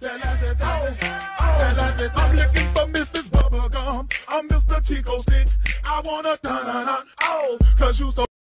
I'm looking for Mrs. Bubblegum. I'm Mr. Chico Stick. I wanna da na na oh, cause you so